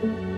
So, haben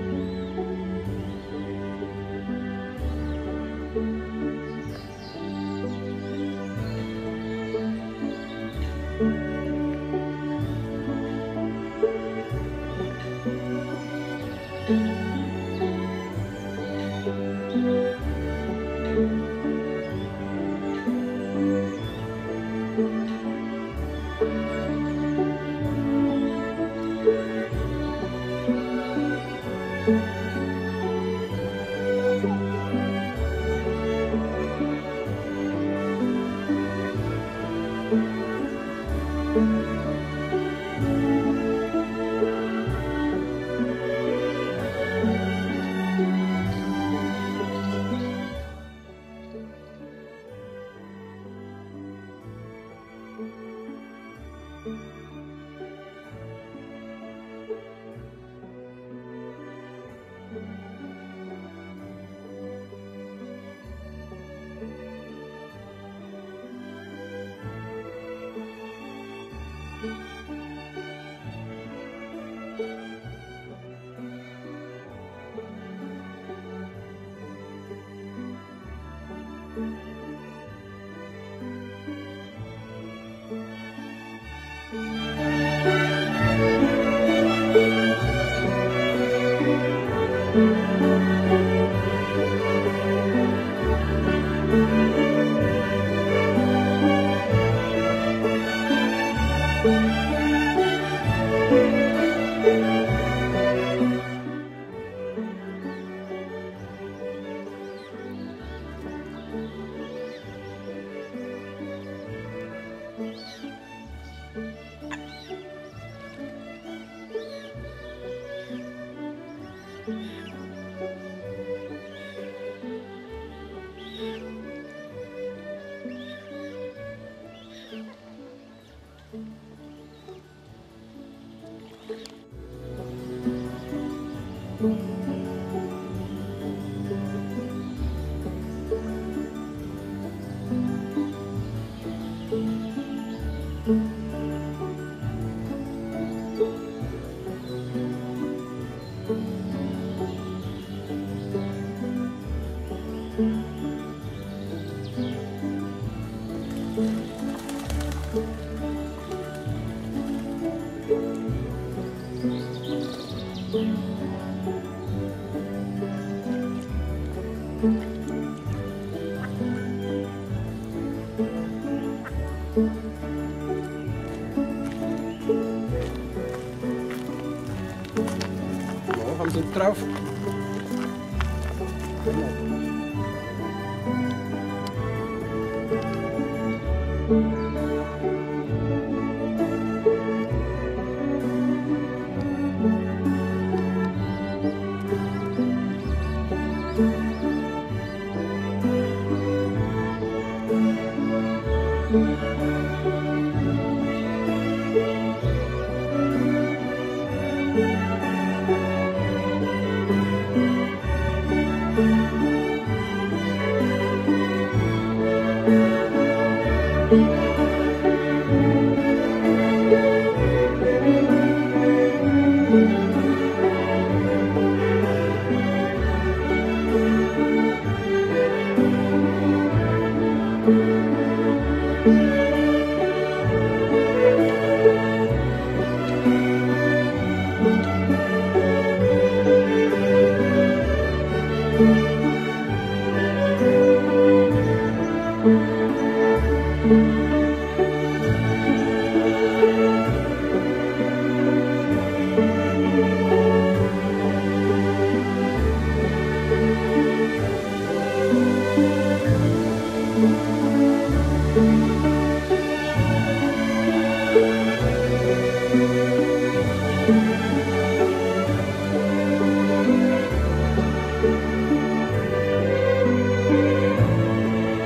Sie drauf?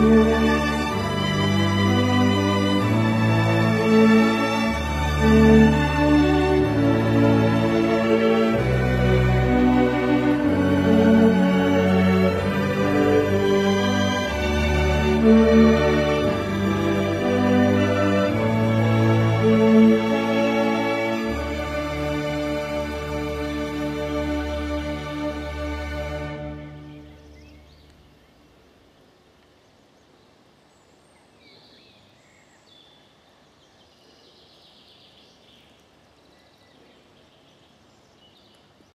you.